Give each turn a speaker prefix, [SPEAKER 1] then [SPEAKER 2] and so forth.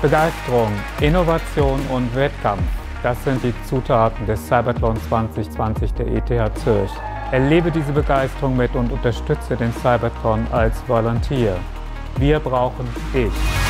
[SPEAKER 1] Begeisterung, Innovation und Wettkampf. Das sind die Zutaten des Cybathlon 2020 der ETH Zürich. Erlebe diese Begeisterung mit und unterstütze den Cybathlon als Volunteer. Wir brauchen dich.